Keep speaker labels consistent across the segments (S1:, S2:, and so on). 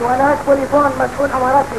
S1: ولا تليفون مسؤول أماراتي.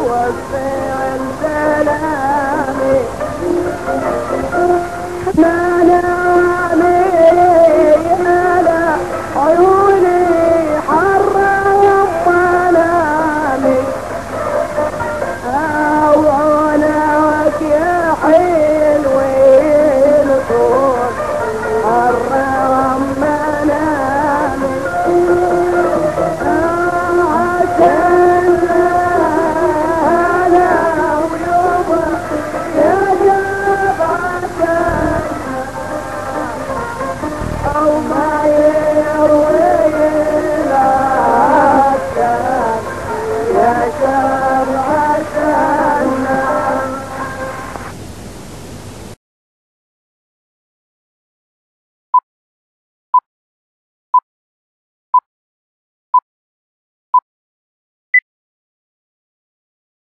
S2: وسع الكلام ما نعلم Oh, God.